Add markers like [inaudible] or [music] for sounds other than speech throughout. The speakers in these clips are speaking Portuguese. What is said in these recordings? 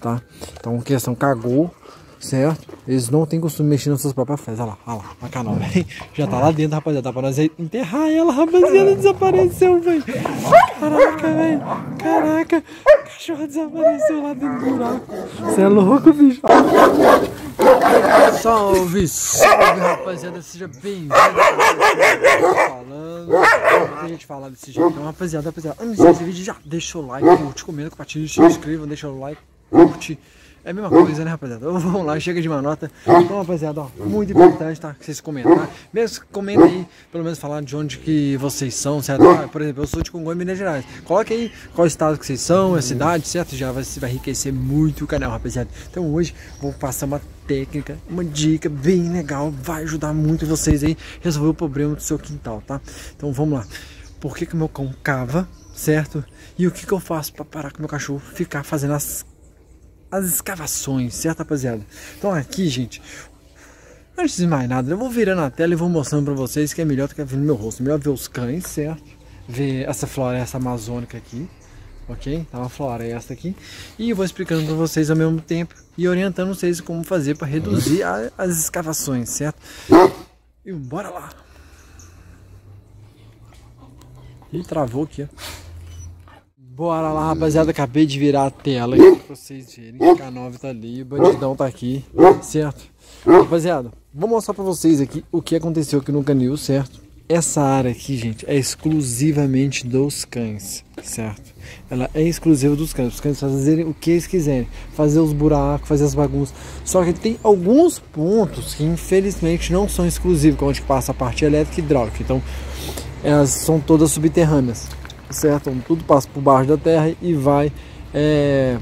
tá? Então, questão cagou, certo? Eles não têm costume mexer nas suas próprias fezes. Olha lá, olha lá, a canal, [laughs] velho. Já tá lá dentro, rapaziada. Dá pra nós enterrar ela, rapaziada. Desapareceu, velho. Caraca, velho. Caraca. A cachorra desapareceu lá dentro do buraco. Você é louco, bicho. Salve, salve, rapaziada. Seja bem-vindo. Falando. Não tem gente falar desse jeito. Então, rapaziada, rapaziada. Antes desse vídeo, já deixa o like, curte, comenta, compartilha, se inscreva, deixa o like, curte. É a mesma coisa, né, rapaziada? [laughs] Vamos lá, chega de uma nota. Então, rapaziada, ó, muito importante, tá? Que vocês comentem? Mesmo comenta aí, pelo menos falar de onde que vocês são, certo? Ah, por exemplo, eu sou de Congonhas, Minas Gerais. Coloque aí qual estado que vocês são, a cidade, certo? Já vai, vai enriquecer muito o canal, rapaziada. Então hoje vou passar uma técnica, uma dica bem legal, vai ajudar muito vocês aí a resolver o problema do seu quintal, tá? Então vamos lá. Por que que meu cão cava, certo? E o que que eu faço para parar com o meu cachorro ficar fazendo as as escavações, certo, rapaziada? Então aqui, gente, antes de mais nada, eu vou virando a tela e vou mostrando pra vocês que é melhor do que ver no meu rosto. Melhor ver os cães, certo? Ver essa floresta amazônica aqui, ok? Tá uma floresta aqui. E eu vou explicando pra vocês ao mesmo tempo e orientando vocês como fazer para reduzir a, as escavações, certo? E bora lá! Ih, travou aqui, ó. Bora lá, rapaziada. Acabei de virar a tela aqui pra vocês verem. O K9 tá ali, bandidão tá aqui, certo? Rapaziada, vou mostrar pra vocês aqui o que aconteceu aqui no canil, certo? Essa área aqui, gente, é exclusivamente dos cães, certo? Ela é exclusiva dos cães. Os cães fazerem o que eles quiserem. Fazer os buracos, fazer as bagunças. Só que tem alguns pontos que infelizmente não são exclusivos, é onde passa a parte elétrica e hidráulica. Então, elas são todas subterrâneas certo? Tudo passa por baixo da terra e vai é,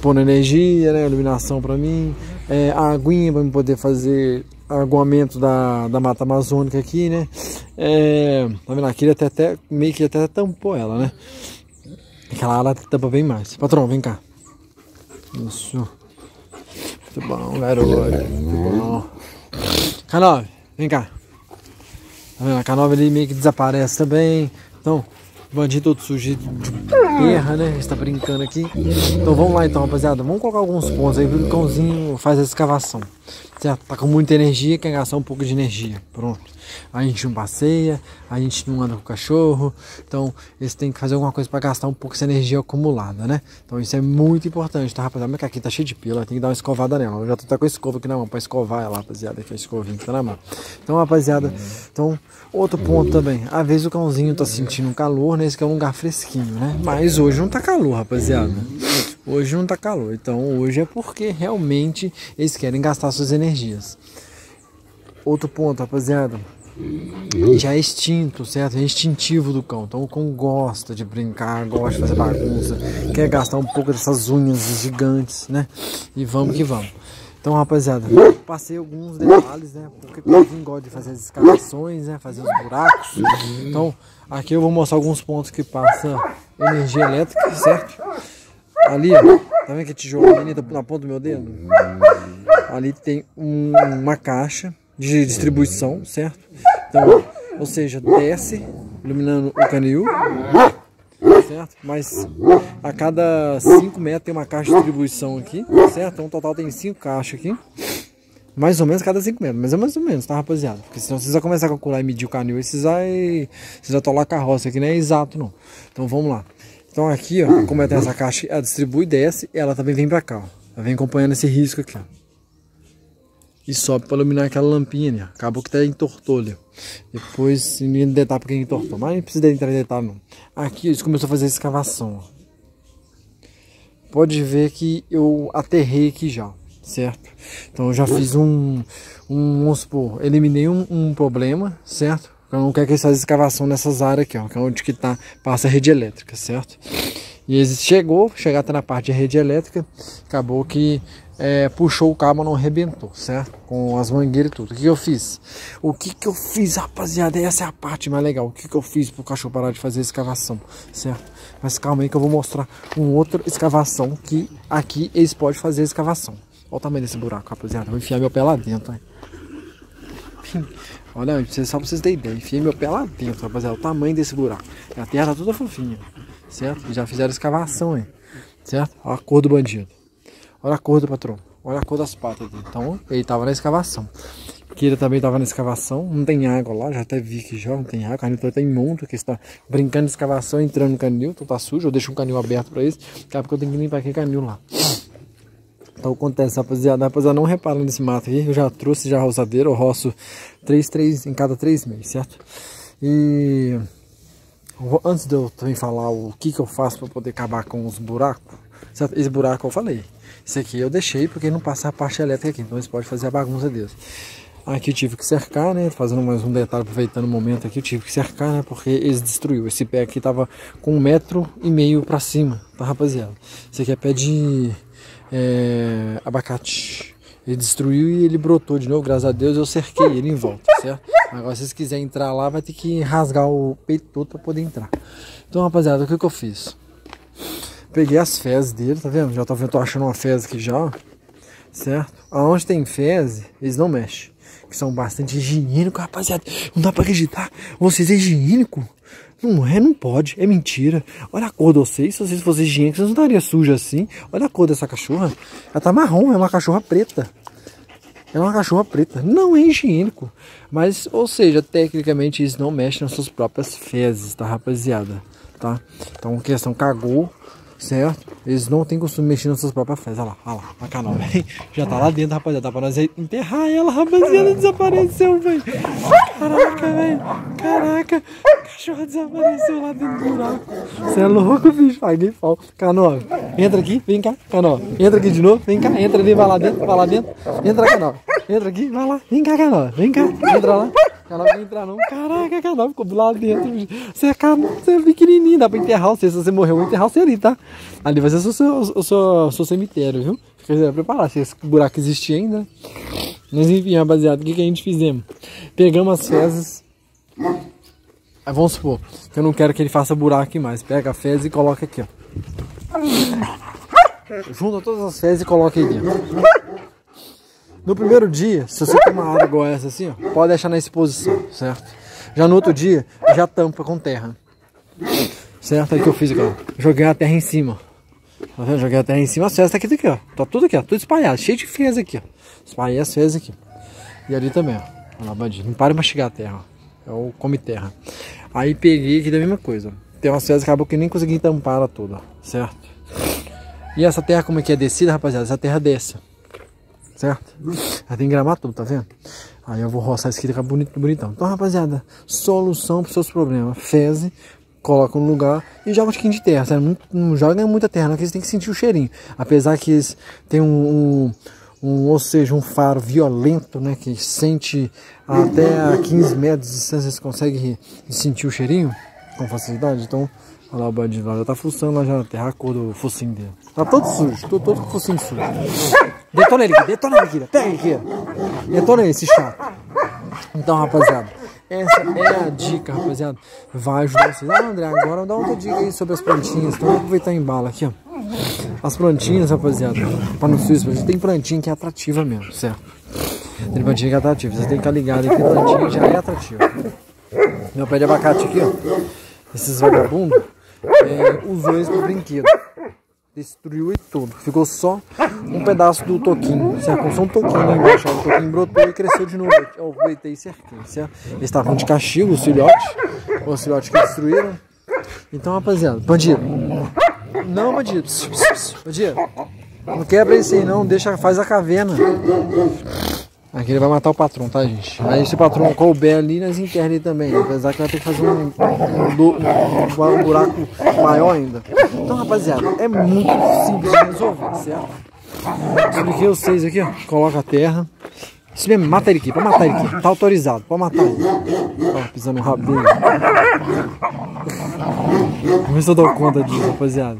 pondo energia, né? iluminação para mim, é, a aguinha para poder fazer aguamento da, da mata amazônica aqui, né? É, tá vendo? Aqui ele até, até meio que até tampou ela, né? Aquela área tampa bem mais. Patrão, vem cá. Isso. Muito bom, garoto. Muito. Canove, vem cá. Tá vendo? A canova ali meio que desaparece também. Então, Bandido sujo de terra, né? Está brincando aqui. Então vamos lá então, rapaziada. Vamos colocar alguns pontos aí o cãozinho faz a escavação. Certo? Tá com muita energia, quer gastar um pouco de energia. Pronto. A gente não passeia, a gente não anda com o cachorro. Então, eles têm que fazer alguma coisa para gastar um pouco essa energia acumulada, né? Então, isso é muito importante, tá, rapaziada? Mas aqui tá cheio de pila, tem que dar uma escovada nela. Eu já tô até com a escova aqui na mão para escovar ela, rapaziada. Aqui a escovinha que tá na mão. Então, rapaziada, então, outro ponto também. Às vezes o cãozinho tá sentindo calor, né? Esse aqui é um lugar fresquinho, né? Mas hoje não tá calor, rapaziada. Hoje não tá calor. Então, hoje é porque realmente eles querem gastar suas energias. Outro ponto, rapaziada já é extinto, certo? É instintivo do cão. Então o cão gosta de brincar, gosta de fazer bagunça, quer gastar um pouco dessas unhas gigantes, né? E vamos que vamos. Então, rapaziada, passei alguns detalhes, né? Porque o cãozinho gosta de fazer as escavações, né? Fazer os buracos. Então, aqui eu vou mostrar alguns pontos que passa energia elétrica, certo? Ali, ó, tá vendo que tijolo ali na ponta do meu dedo? Ali tem um, uma caixa de distribuição, certo? Então, ou seja, desce iluminando o canil, certo? Mas a cada 5 metros tem uma caixa de distribuição aqui, certo? Então, total tem 5 caixas aqui. Mais ou menos cada 5 metros, mas é mais ou menos, tá rapaziada? Porque senão vocês vão começar a calcular e medir o canil vocês vão, vocês vão atolar a carroça aqui, não é exato não. Então vamos lá. Então aqui, ó, como é essa caixa, ela distribui e desce, ela também vem pra cá, ó. Ela vem acompanhando esse risco aqui, ó e sobe para iluminar aquela lampinha? Acabou que até entortou ali. Depois, ninguém detalhe porque entortou, mas não precisa entrar em detalhe não. Aqui eles começou a fazer a escavação. Pode ver que eu aterrei aqui já, certo? Então eu já fiz um, um vamos supor, eliminei um, um problema, certo? Eu não quero que eles façam escavação nessas áreas aqui, ó, que é onde que tá, passa a rede elétrica, certo? E eles chegou, chegar até na parte de rede elétrica, acabou que é, puxou o cabo, não arrebentou, certo? Com as mangueiras e tudo. O que eu fiz? O que que eu fiz, rapaziada? Essa é a parte mais legal. O que que eu fiz pro cachorro parar de fazer escavação, certo? Mas calma aí que eu vou mostrar uma outra escavação que aqui eles podem fazer escavação. Olha o tamanho desse buraco, rapaziada. Vou enfiar meu pé lá dentro, hein? [laughs] Olha, só pra vocês terem ideia. Enfiei meu pé lá dentro, rapaziada. O tamanho desse buraco. A terra tá toda fofinha, certo? Já fizeram escavação, hein? Certo? Olha a cor do bandido. Olha a cor do patrão. Olha a cor das patas dele. Então, ele tava na escavação. Kira também tava na escavação. Não tem água lá, já até vi que já não tem água. Canil tá imundo, que está brincando de escavação, entrando no canil. Então tá sujo. Eu deixo um canil aberto pra eles. Daqui a pouco eu tenho que limpar aquele canil lá. Então acontece, rapaziada. Rapaziada, não repara nesse mato aqui. Eu já trouxe já a roçadeira. Eu roço 3, 3 em cada 3 meses, certo? E antes de eu também falar o que, que eu faço para poder acabar com os buracos, esse buraco eu falei. Esse aqui eu deixei porque não passa a parte elétrica aqui, então eles podem fazer a bagunça deles. Aqui eu tive que cercar, né? Fazendo mais um detalhe, aproveitando o momento aqui, eu tive que cercar, né? Porque eles destruiu. Esse pé aqui tava com um metro e meio para cima, tá, rapaziada? Esse aqui é pé de é, abacate. Ele destruiu e ele brotou de novo, graças a Deus eu cerquei ele em volta, certo? Agora se vocês quiserem entrar lá, vai ter que rasgar o peito todo para poder entrar. Então, rapaziada, o que, que eu fiz? Peguei as fezes dele, tá vendo? Já vendo, tô achando uma fezes aqui já, certo? Aonde tem fezes, eles não mexem. Que são bastante higiênicos, rapaziada. Não dá pra acreditar. Vocês é higiênico? Não é, não pode. É mentira. Olha a cor de vocês. Se vocês fossem higiênicos, vocês não estariam suja assim. Olha a cor dessa cachorra. Ela tá marrom, é uma cachorra preta. É uma cachorra preta. Não é higiênico. Mas, ou seja, tecnicamente eles não mexem nas suas próprias fezes, tá, rapaziada? Tá? Então, questão cagou, certo? Eles não têm costume mexer nas suas próprias fezes. Olha lá, olha lá, a canal, [laughs] velho. Já tá lá dentro, rapaziada. Tá pra nós enterrar ela, rapaziada. Desapareceu, velho. Caraca, velho. Caraca. A cachorra desapareceu lá dentro do buraco. Você é louco, bicho. Ai, nem fala. Canal, entra aqui, vem cá. Canal, entra aqui de novo, vem cá. Entra ali, vai lá dentro, vai lá dentro. Entra, canal. Entra aqui, vai lá. Vem cá, canal. Vem cá. Entra lá. Não vai entrar não. Caraca, canal ficou do lado dentro. Bicho. Você é, você é pequenininho, dá pra enterrar você. Se você morreu, vou enterrar você ali, tá? Ali vai ser o seu, o seu, o seu cemitério, viu? Fica preparar se esse buraco existir ainda. Mas enfim, rapaziada, o que, que a gente fizemos? Pegamos as fezes. Vamos supor que eu não quero que ele faça buraco aqui mais. Pega a fezes e coloca aqui, ó. Junta todas as fezes e coloca aí dentro. No primeiro dia, se você tem uma área igual essa assim, ó, pode deixar na exposição, certo? Já no outro dia, já tampa com terra. Certo? Aí que eu fiz aqui, ó. Joguei a terra em cima. Tá vendo? Joguei a terra em cima, as fezes tá aqui, aqui, ó. Tá tudo aqui, ó. Tudo espalhado, cheio de fezes aqui, ó. Espalhei as fezes aqui. E ali também, ó. Olha lá, bandido. Não para de mastigar a terra, ó. É o come terra. Aí peguei aqui da mesma coisa. Tem umas fezes acabou que nem consegui tampar ela toda, certo? E essa terra, como é que é descida, rapaziada? Essa terra desce. Certo? Ela tem gramar tudo, tá vendo? Aí eu vou roçar isso aqui ficar bonito, bonitão. Então, rapaziada, solução para seus problemas. Fezes coloca no lugar e joga um tiquinho de terra? Não, não joga muita terra, não, que eles têm que sentir o cheirinho. Apesar que eles têm um, um, um, ou seja, um faro violento, né? Que sente até a 15 metros de distância, eles conseguem sentir o cheirinho com facilidade. Então, olha lá o bandido lá, já tá fuçando lá já terra, a cor do focinho dele. Tá todo sujo, todo, todo focinho sujo. Detona ele detona ele aqui, pega ele. Detona ele, esse chato. Então, rapaziada, essa é a dica, rapaziada. Vai ajudar vocês. Ah, André, agora dá outra dica aí sobre as plantinhas. Então, vou aproveitar em bala aqui, ó. As plantinhas, rapaziada, para não se gente tem plantinha que é atrativa mesmo, certo? Tem plantinha que é atrativa. Você tem que estar ligado que plantinha já é atrativa. Meu pé de abacate aqui, ó. Esses vagabundos é, usou para brinquedo destruiu e tudo. Ficou só um pedaço do toquinho, certo? Só um toquinho lá embaixo. O toquinho brotou e cresceu de novo. Eu aproveitei certinho, certo? Eles estavam de castigo, os filhotes. Os filhotes que destruíram. Então, rapaziada, bandido. Não, bandido. Bandido. Não quebra isso aí não, deixa, faz a caverna. Aqui ele vai matar o patrão, tá, gente? Aí se o patrão couber ali, nós enterra ele também. Apesar que vai ter que fazer um, um, um, buraco maior ainda. Então, rapaziada, é muito simples de resolver, certo? Expliquei vocês aqui, ó. Coloca a terra. Isso mesmo, mata ele aqui, pode matar ele aqui. Tá autorizado, pode matar ele. Ó, pisando rabo dele. Vamos ver se eu dou conta disso, rapaziada.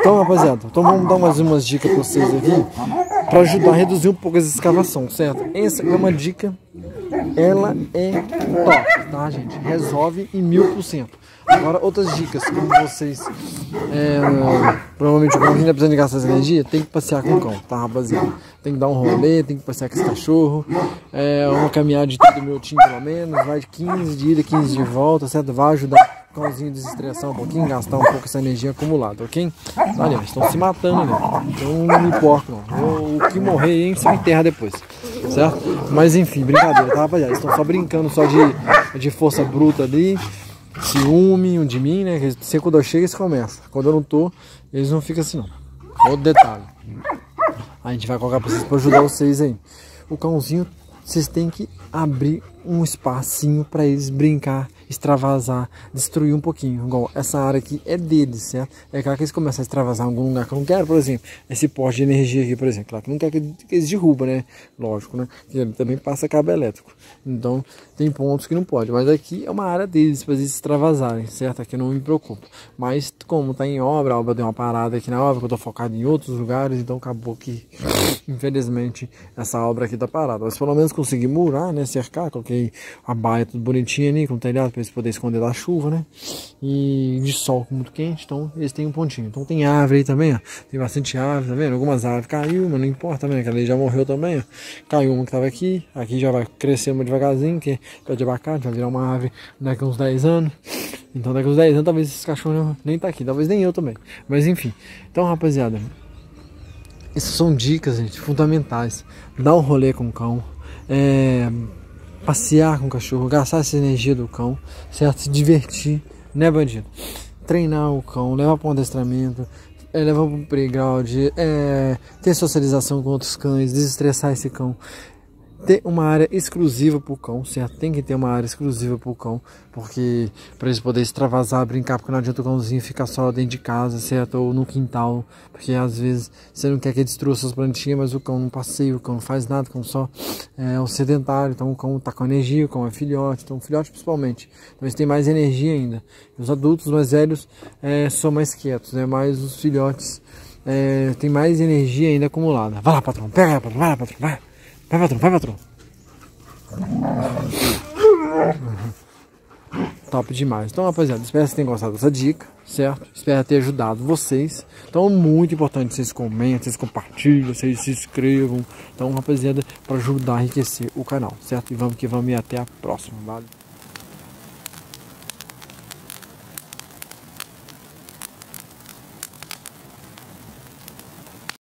Então, rapaziada, então vamos dar mais umas dicas pra vocês aqui para ajudar a reduzir um pouco essa escavação, certo? Essa é uma dica, ela é top, tá, gente? Resolve em mil por cento. Agora, outras dicas, como vocês é, provavelmente o cão ainda precisa de gastar essa energia, tem que passear com o cão, tá rapaziada? Tem que dar um rolê, tem que passear com esse cachorro, é, uma caminhada de 30 minutinhos pelo menos, vai de 15 de ida, 15 de volta, certo? Vai ajudar o cãozinho a desestressar um pouquinho, gastar um pouco essa energia acumulada, ok? Olha, estão se matando ali, então não me importo não. O que morrer, hein, se enterra depois, certo? Mas enfim, brincadeira, tá rapaziada? Estão só brincando só de, de força bruta ali ciúme, um de mim, né? Sempre quando eu chego eles começam. Quando eu não tô, eles não ficam assim não. Outro detalhe. A gente vai colocar pra vocês pra ajudar vocês aí. O cãozinho, vocês têm que abrir um espacinho para eles brincar extravasar, destruir um pouquinho. Igual essa área aqui é deles, certo? É claro que eles começam a extravasar em algum lugar que eu não quero, por exemplo, esse poste de energia aqui, por exemplo. Claro que não quer que, eles derrubam, né? Lógico, né? Que ele também passa cabo elétrico. Então, tem pontos que não pode. Mas aqui é uma área deles, para eles extravasarem, certo? Aqui eu não me preocupo. Mas, como tá em obra, a obra deu uma parada aqui na obra, que eu tô focado em outros lugares, então acabou que, [laughs] infelizmente, essa obra aqui tá parada. Mas pelo menos consegui murar, né? Cercar, coloquei a baia tudo bonitinha ali, com telhado, eles poderem esconder da chuva, né? E de sol muito quente, então eles têm um pontinho. Então tem árvore aí também, ó. Tem bastante árvore, tá vendo? Algumas árvores caiu, mas não importa também, aquela ali já morreu também, ó. Caiu uma que tava aqui, aqui já vai crescer muito devagarzinho, que é pé de abacate, vai virar uma árvore daqui uns 10 anos. Então daqui uns 10 anos talvez esses cachorros nem tá aqui, talvez nem eu também. Mas enfim. Então, rapaziada, essas são dicas, gente, fundamentais. Dá um rolê com o cão. É, passear com o cachorro, gastar essa energia do cão, certo? Se divertir, né, bandido? Treinar o cão, levar para um adestramento, é, levar para um playground, é, ter socialização com outros cães, desestressar esse cão ter uma área exclusiva para o cão, certo? Tem que ter uma área exclusiva para o cão, porque para eles poderem extravasar, brincar, porque não adianta o cãozinho ficar só dentro de casa, certo? Ou no quintal, porque às vezes você não quer que destrua suas plantinhas, mas o cão não passeia, o cão não faz nada, o cão só é um sedentário, então o cão está com energia, o cão é filhote, então filhote principalmente, então eles têm mais energia ainda. Os adultos mais velhos é, são mais quietos, né? Mas os filhotes é, têm mais energia ainda acumulada. Vai lá, patrão, pega, patrão, vai lá, patrão, vai. Vai, patrão, vai, patrão. Top demais. Então, rapaziada, espero que vocês tenham gostado dessa dica, certo? Espero ter ajudado vocês. Então, muito importante vocês comentem, vocês compartilhem, vocês se inscrevam. Então, rapaziada, para ajudar a enriquecer o canal, certo? E vamos que vamos e até a próxima. Valeu.